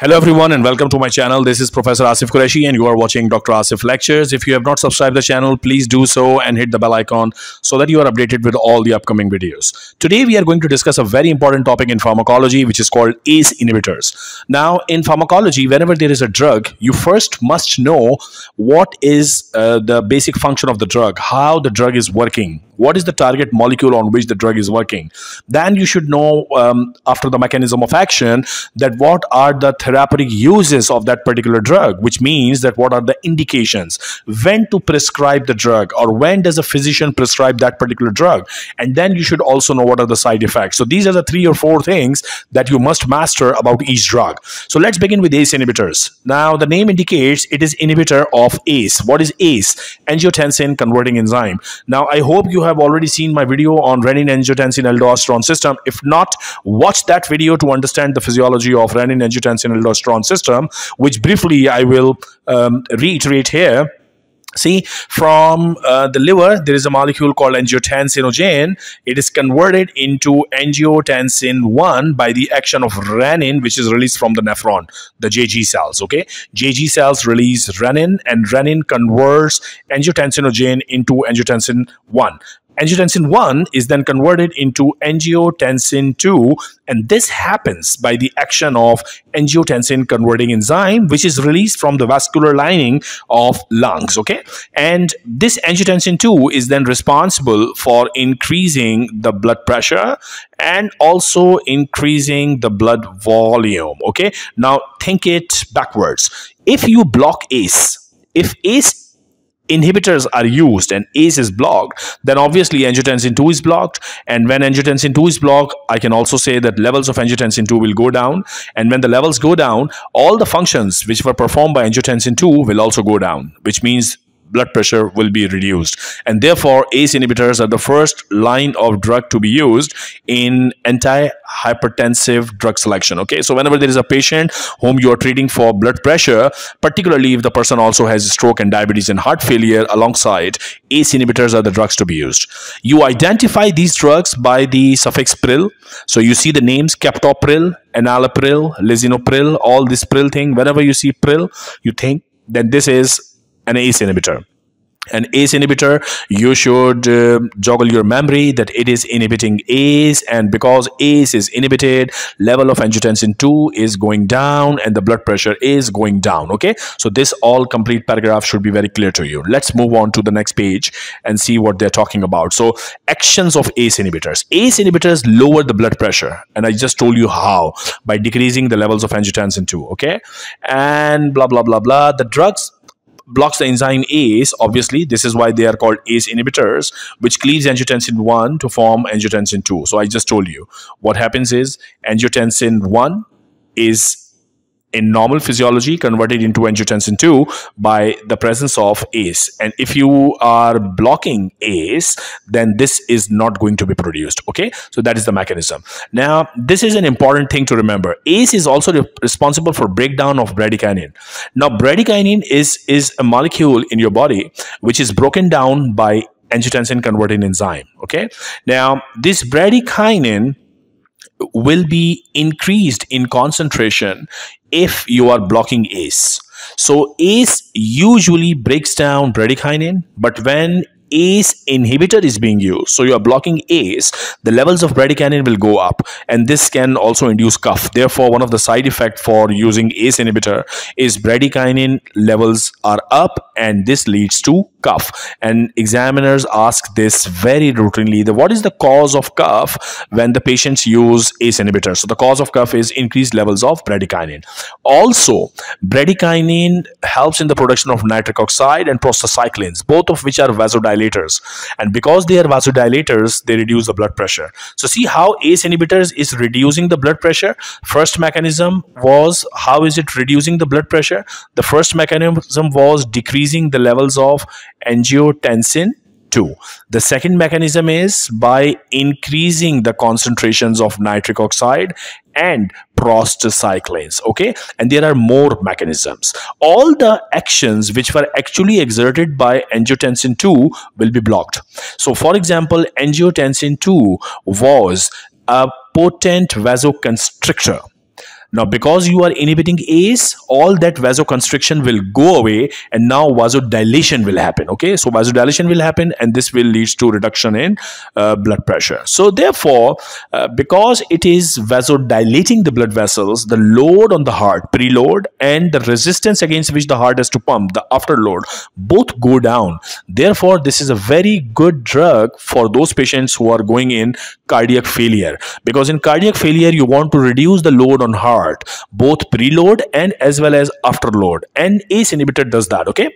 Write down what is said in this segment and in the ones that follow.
Hello everyone and welcome to my channel. This is Professor Asif Qureshi and you are watching Dr. Asif Lectures. If you have not subscribed the channel, please do so and hit the bell icon so that you are updated with all the upcoming videos. Today we are going to discuss a very important topic in pharmacology which is called ACE inhibitors. Now in pharmacology, whenever there is a drug, you first must know what is uh, the basic function of the drug, how the drug is working, what is the target molecule on which the drug is working then you should know um, after the mechanism of action that what are the therapeutic uses of that particular drug which means that what are the indications? When to prescribe the drug or when does a physician prescribe that particular drug? And then you should also know what are the side effects. So these are the three or four things that you must master about each drug. So let's begin with ace inhibitors. Now the name indicates it is inhibitor of ace. What is ace? Angiotensin converting enzyme. Now i hope you have already seen my video on renin-angiotensin aldosterone system. If not, watch that video to understand the physiology of renin-angiotensin system, which briefly I will um, reiterate here. See, from uh, the liver, there is a molecule called angiotensinogen. It is converted into angiotensin 1 by the action of renin, which is released from the nephron, the JG cells. Okay, JG cells release renin, and renin converts angiotensinogen into angiotensin 1 angiotensin 1 is then converted into angiotensin 2 and this happens by the action of angiotensin converting enzyme which is released from the vascular lining of lungs okay? And this angiotensin 2 is then responsible for increasing the blood pressure and also increasing the blood volume okay? Now think it backwards. If you block ace if ace inhibitors are used and ACE is blocked, then obviously angiotensin 2 is blocked. And when angiotensin 2 is blocked, I can also say that levels of angiotensin 2 will go down. And when the levels go down, all the functions which were performed by angiotensin 2 will also go down, which means blood pressure will be reduced. And therefore, ACE inhibitors are the first line of drug to be used in anti-hypertensive drug selection. Okay, so whenever there is a patient whom you are treating for blood pressure, particularly if the person also has stroke and diabetes and heart failure alongside, ACE inhibitors are the drugs to be used. You identify these drugs by the suffix pril. So you see the names captopril, enalapril, lisinopril, all this pril thing. Whenever you see pril, you think that this is an ACE inhibitor an ACE inhibitor, you should uh, joggle your memory that it is inhibiting ACE and because ACE is inhibited, level of angiotensin 2 is going down and the blood pressure is going down. Okay, so this all complete paragraph should be very clear to you. Let's move on to the next page and see what they're talking about. So actions of ACE inhibitors. ACE inhibitors lower the blood pressure and I just told you how by decreasing the levels of angiotensin 2. Okay, and blah, blah, blah, blah. The drugs blocks the enzyme ACE. Obviously, this is why they are called ACE inhibitors, which cleaves angiotensin 1 to form angiotensin 2. So I just told you what happens is angiotensin 1 is in normal physiology converted into angiotensin 2 by the presence of ACE. And if you are blocking ACE, then this is not going to be produced. Okay, so that is the mechanism. Now, this is an important thing to remember. ACE is also responsible for breakdown of bradykinin. Now, bradykinin is, is a molecule in your body which is broken down by angiotensin converting enzyme. Okay, now this bradykinin will be increased in concentration if you are blocking ACE. So ACE usually breaks down bradykinin, but when ACE inhibitor is being used, so you are blocking ACE, the levels of bradykinin will go up and this can also induce cough. Therefore, one of the side effects for using ACE inhibitor is bradykinin levels are up and this leads to cough. And examiners ask this very routinely. The, what is the cause of cough when the patients use ACE inhibitor? So the cause of cough is increased levels of bradykinin. Also, bradykinin helps in the production of nitric oxide and prostacyclins, both of which are vasodilators. And because they are vasodilators, they reduce the blood pressure. So see how ACE inhibitors is reducing the blood pressure. First mechanism was how is it reducing the blood pressure? The first mechanism was decreasing the levels of angiotensin 2. The second mechanism is by increasing the concentrations of nitric oxide and prostacyclins okay? And there are more mechanisms. All the actions which were actually exerted by angiotensin 2 will be blocked. So for example angiotensin 2 was a potent vasoconstrictor Now, because you are inhibiting ACE, all that vasoconstriction will go away and now vasodilation will happen. Okay, so vasodilation will happen and this will lead to reduction in uh, blood pressure. So, therefore, uh, because it is vasodilating the blood vessels, the load on the heart, preload, and the resistance against which the heart has to pump, the afterload, both go down. Therefore, this is a very good drug for those patients who are going in cardiac failure because in cardiac failure you want to reduce the load on heart both preload and as well as afterload. And ace inhibitor does that okay?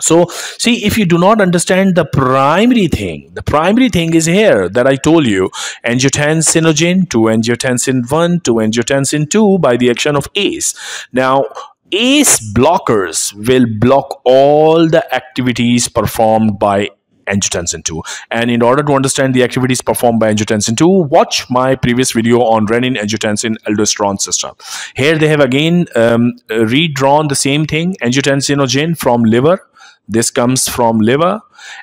So see if you do not understand the primary thing the primary thing is here that i told you angiotensinogen to angiotensin 1 to angiotensin 2 by the action of ace. Now ACE blockers will block all the activities performed by angiotensin 2 and in order to understand the activities performed by angiotensin 2 watch my previous video on renin angiotensin aldosterone system. Here they have again um, redrawn the same thing angiotensinogen from liver. This comes from liver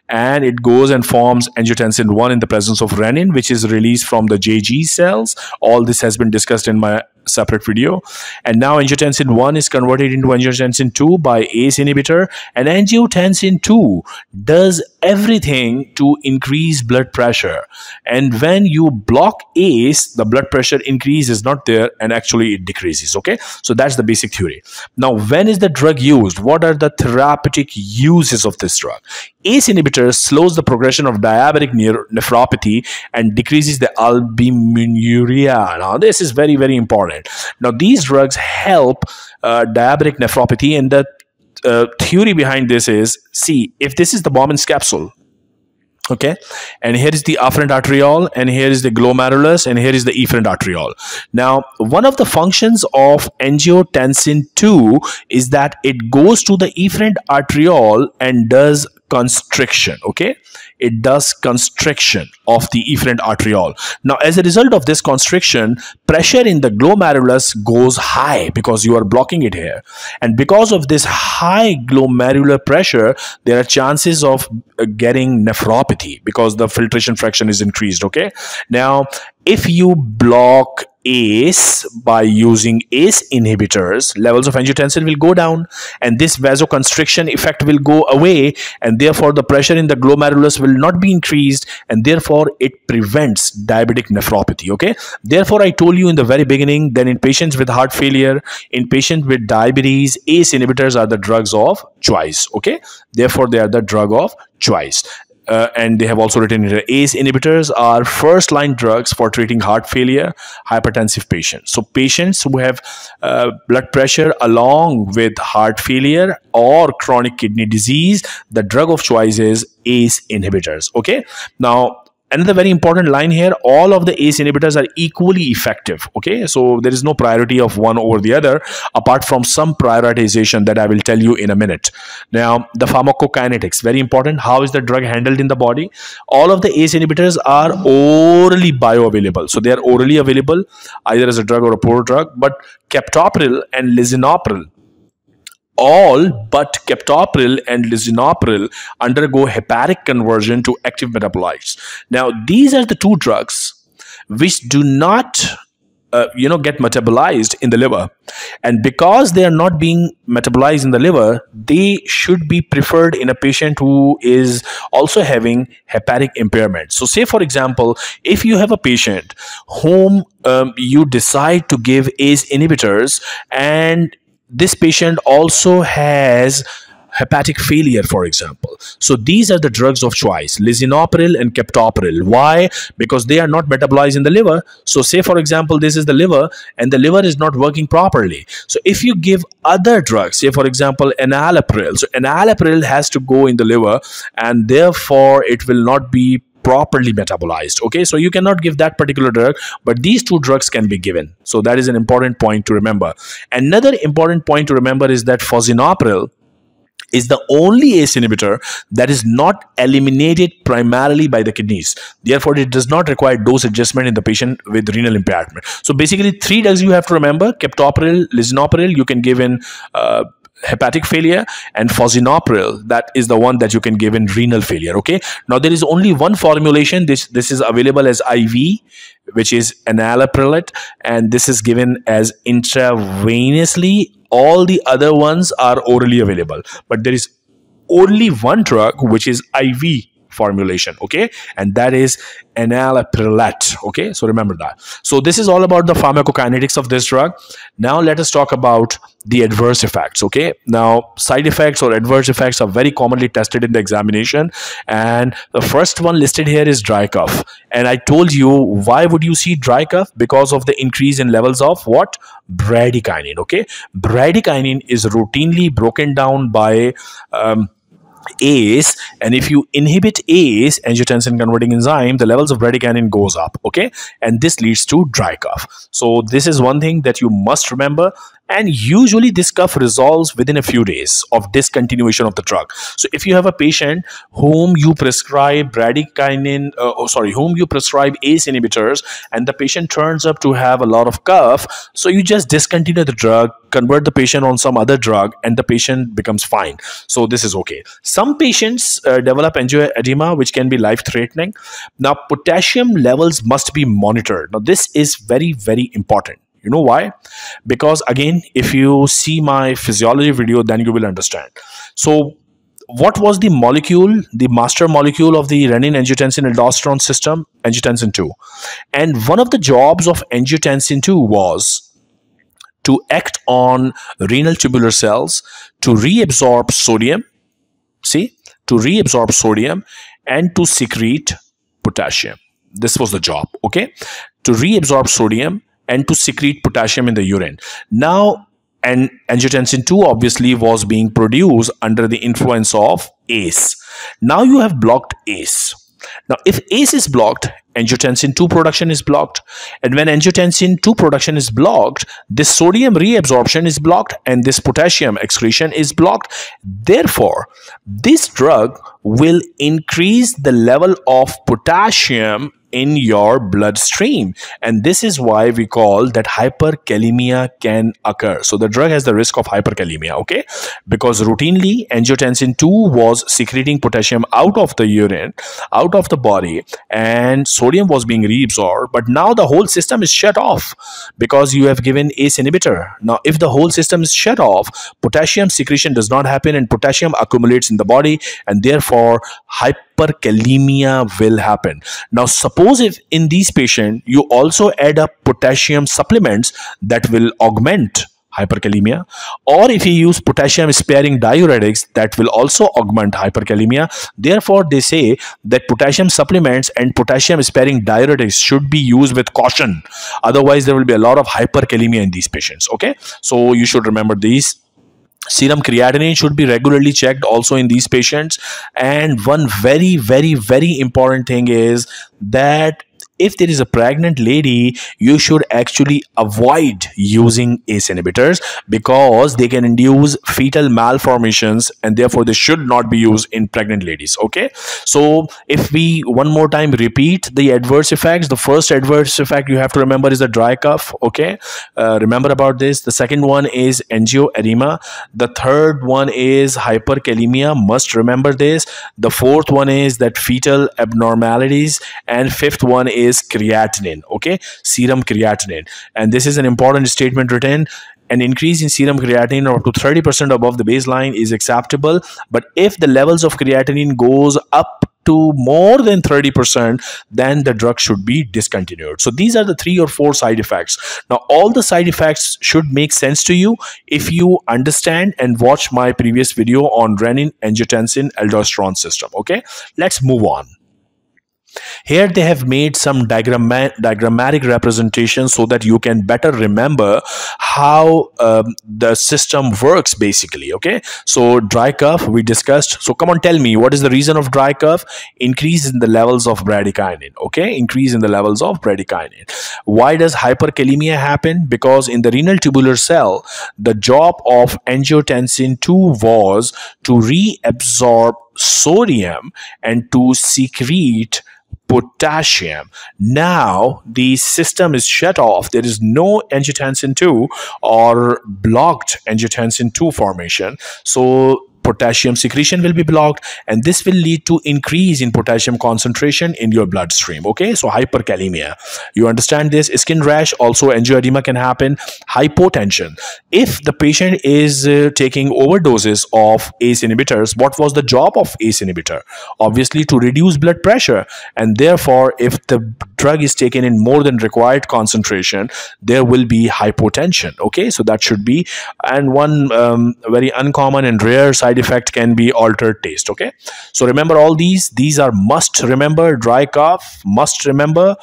and it goes and forms angiotensin 1 in the presence of renin which is released from the jg cells all this has been discussed in my separate video. And now angiotensin 1 is converted into angiotensin 2 by ACE inhibitor. And angiotensin 2 does everything to increase blood pressure. And when you block ACE, the blood pressure increase is not there and actually it decreases. Okay. So that's the basic theory. Now, when is the drug used? What are the therapeutic uses of this drug? ACE inhibitor slows the progression of diabetic nephropathy and decreases the albuminuria. Now, this is very, very important. Now, these drugs help uh, diabetic nephropathy, and the uh, theory behind this is see, if this is the Bowman's capsule, okay and here is the afferent arteriole and here is the glomerulus and here is the efferent arteriole now one of the functions of angiotensin 2 is that it goes to the efferent arteriole and does constriction okay? It does constriction of the efferent arteriole. Now as a result of this constriction pressure in the glomerulus goes high because you are blocking it here. And because of this high glomerular pressure there are chances of uh, getting nephropathy because the filtration fraction is increased okay? Now if you block ACE by using ACE inhibitors, levels of angiotensin will go down and this vasoconstriction effect will go away and therefore the pressure in the glomerulus will not be increased and therefore it prevents diabetic nephropathy. Okay. Therefore, I told you in the very beginning that in patients with heart failure, in patients with diabetes, ACE inhibitors are the drugs of choice. Okay. Therefore, they are the drug of choice uh, and they have also written it ACE inhibitors are first line drugs for treating heart failure, hypertensive patients. So, patients who have uh, blood pressure along with heart failure or chronic kidney disease, the drug of choice is ACE inhibitors. Okay, now another very important line here all of the ace inhibitors are equally effective okay? So there is no priority of one over the other apart from some prioritization that i will tell you in a minute. Now the pharmacokinetics very important. How is the drug handled in the body? All of the ace inhibitors are orally bioavailable. So they are orally available either as a drug or a prodrug but captopril and lisinopril all but captopril and lisinopril undergo hepatic conversion to active metabolites. Now, these are the two drugs which do not uh, you know get metabolized in the liver and because they are not being metabolized in the liver they should be preferred in a patient who is also having hepatic impairment so say for example if you have a patient whom um, you decide to give ace inhibitors and this patient also has hepatic failure for example. So these are the drugs of choice lisinopril and captopril why? Because they are not metabolized in the liver. So say for example this is the liver and the liver is not working properly. So if you give other drugs say for example enalapril so enalapril has to go in the liver and therefore it will not be properly metabolized okay so you cannot give that particular drug but these two drugs can be given so that is an important point to remember another important point to remember is that fosinopril is the only ACE inhibitor that is not eliminated primarily by the kidneys. Therefore, it does not require dose adjustment in the patient with renal impairment. So basically, three drugs you have to remember: captopril, lisinopril. You can give in uh, hepatic failure and fosinopril that is the one that you can give in renal failure okay? Now there is only one formulation. This this is available as iv which is enalaprilat and this is given as intravenously. All the other ones are orally available but there is only one drug which is iv formulation okay? And that is enalaprilat okay? So remember that. So this is all about the pharmacokinetics of this drug. Now let us talk about the adverse effects okay? Now side effects or adverse effects are very commonly tested in the examination. And the first one listed here is dry cough. And i told you why would you see dry cough? Because of the increase in levels of what? Bradykinin okay? Bradykinin is routinely broken down by um, ACE and if you inhibit ACE angiotensin converting enzyme the levels of bradykinin goes up okay? And this leads to dry cough. So this is one thing that you must remember and usually this cough resolves within a few days of discontinuation of the drug. So if you have a patient whom you prescribe bradykinin uh, oh sorry whom you prescribe ace inhibitors and the patient turns up to have a lot of cough so you just discontinue the drug convert the patient on some other drug and the patient becomes fine. So this is okay. Some patients uh, develop angioedema which can be life threatening now potassium levels must be monitored. Now this is very very important you know why? Because again, if you see my physiology video, then you will understand. So what was the molecule, the master molecule of the renin angiotensin aldosterone system? Angiotensin 2. And one of the jobs of angiotensin 2 was to act on renal tubular cells to reabsorb sodium, see, to reabsorb sodium and to secrete potassium. This was the job, okay? To reabsorb sodium and to secrete potassium in the urine. Now, and angiotensin 2 obviously was being produced under the influence of ACE. Now you have blocked ACE. Now, if ACE is blocked, angiotensin 2 production is blocked. And when angiotensin 2 production is blocked, this sodium reabsorption is blocked and this potassium excretion is blocked. Therefore, this drug will increase the level of potassium in your bloodstream. And this is why we call that hyperkalemia can occur. So the drug has the risk of hyperkalemia okay? Because routinely angiotensin 2 was secreting potassium out of the urine out of the body and sodium was being reabsorbed. But now the whole system is shut off because you have given ace inhibitor. Now if the whole system is shut off potassium secretion does not happen and potassium accumulates in the body and therefore hyper hyperkalemia will happen. Now, suppose if in these patients you also add up potassium supplements that will augment hyperkalemia or if you use potassium sparing diuretics that will also augment hyperkalemia. Therefore they say that potassium supplements and potassium sparing diuretics should be used with caution. Otherwise there will be a lot of hyperkalemia in these patients okay? So you should remember these serum creatinine should be regularly checked also in these patients. And one very very very important thing is that if there is a pregnant lady, you should actually avoid using ACE inhibitors because they can induce fetal malformations and therefore they should not be used in pregnant ladies. Okay. So if we one more time repeat the adverse effects, the first adverse effect you have to remember is the dry cough. Okay. Uh, remember about this. The second one is angioedema. The third one is hyperkalemia. Must remember this. The fourth one is that fetal abnormalities and fifth one is is creatinine okay? Serum creatinine. And this is an important statement written. An increase in serum creatinine up to 30% above the baseline is acceptable. But if the levels of creatinine goes up to more than 30% then the drug should be discontinued. So these are the three or four side effects. Now all the side effects should make sense to you if you understand and watch my previous video on renin angiotensin aldosterone system okay? Let's move on here they have made some diagrammatic representations so that you can better remember how um, the system works basically. Okay, so dry cough we discussed. So come on, tell me what is the reason of dry cough? Increase in the levels of bradykinin. Okay, increase in the levels of bradykinin. Why does hyperkalemia happen? Because in the renal tubular cell, the job of angiotensin 2 was to reabsorb sodium and to secrete potassium. Now the system is shut off. There is no angiotensin 2 or blocked angiotensin 2 formation. So potassium secretion will be blocked and this will lead to increase in potassium concentration in your bloodstream okay? So hyperkalemia. You understand this? Skin rash also angioedema can happen. Hypotension. If the patient is uh, taking overdoses of ace inhibitors what was the job of ace inhibitor? Obviously to reduce blood pressure and therefore if the drug is taken in more than required concentration there will be hypotension okay? So that should be and one um, very uncommon and rare side side effect can be altered taste okay? So remember all these these are must remember dry cough must remember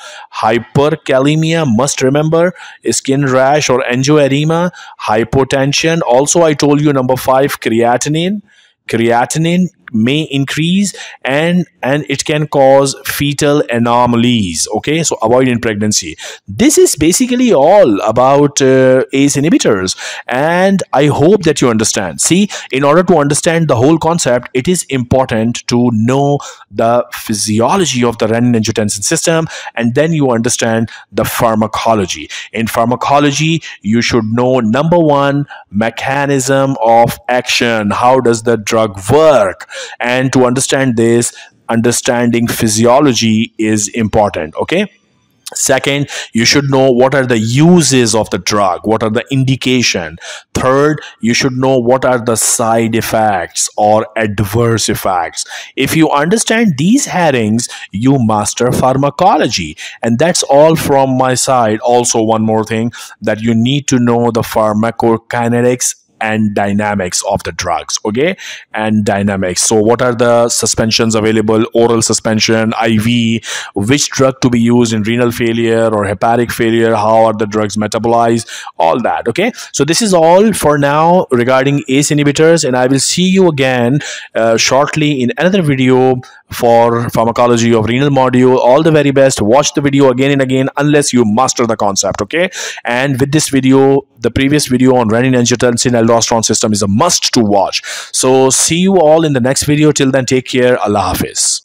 hyperkalemia must remember skin rash or angioedema hypotension. Also i told you number 5 creatinine. Creatinine may increase and and it can cause fetal anomalies okay? So avoid in pregnancy. This is basically all about uh, ace inhibitors. And i hope that you understand. See in order to understand the whole concept it is important to know the physiology of the renin angiotensin system and then you understand the pharmacology. In pharmacology you should know number one mechanism of action. How does the drug work and to understand this understanding physiology is important okay? Second you should know what are the uses of the drug what are the indication. Third you should know what are the side effects or adverse effects. If you understand these headings you master pharmacology. And that's all from my side. Also one more thing that you need to know the pharmacokinetics and dynamics of the drugs okay? And dynamics. So what are the suspensions available? Oral suspension iv which drug to be used in renal failure or hepatic failure? How are the drugs metabolized? All that okay? So this is all for now regarding ace inhibitors and i will see you again uh, shortly in another video for pharmacology of renal module. All the very best. Watch the video again and again unless you master the concept okay? And with this video the previous video on renin angiotensin aldosterone system is a must to watch. So see you all in the next video. Till then take care. Allah hafiz